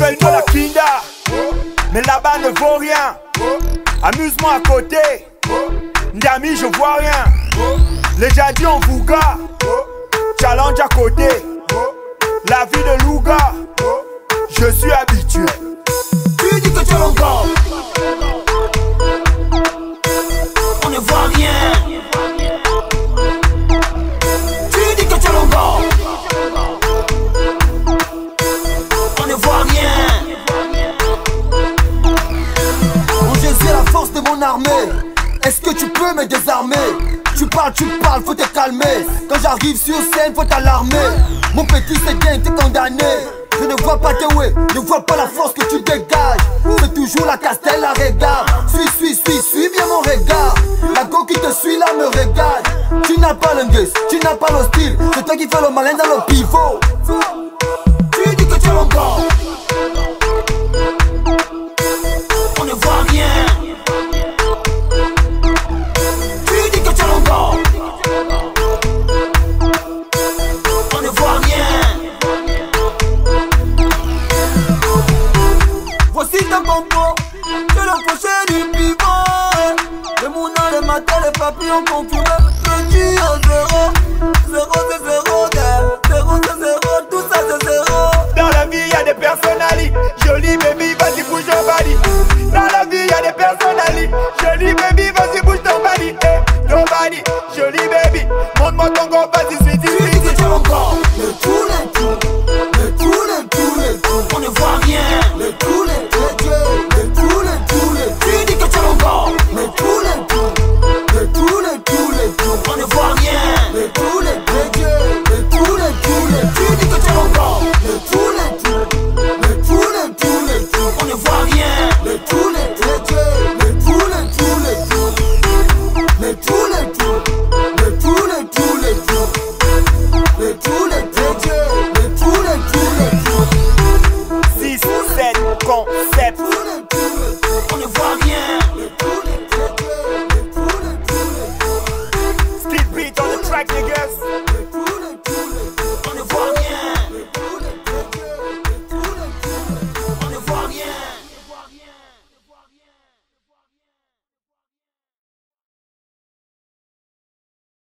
veulent de la pinda. Mais là-bas ne vaut rien. Amusement à côté. Ndami, je vois rien. Les jadis en Bouga. Challenge à côté. La vie de Louga. Je suis habitué. Force de mon armée. Est-ce que tu peux me désarmer? Tu parles, tu parles, faut te calmer. Quand j'arrive sur scène, faut t'alarmer. Mon petit, c'est bien, t'es condamné. Je ne vois pas tes ouais, ne vois pas la force que tu dégages. C'est toujours la castelle, la regarde. Suis, suis, suis, suis bien mon regard. La go qui te suit là me regarde. Tu n'as pas l'ingus, tu n'as pas le. C'est toi qui fais le malin dans le pivot. bonbon. C'est le du pivot. Le le matin, les papillons confirmés. Petit au zéro. Zéro, c'est zéro. Zéro, zéro, tout ça, c'est zéro. Dans la vie, y des personnalités. Jolie baby, vas-y, bouge ton body. Dans la vie, y a des personnalités. Jolie baby, vas-y, bouge ton body. Eh, jolie baby. Montre-moi ton corps, vas-y, suis Yes.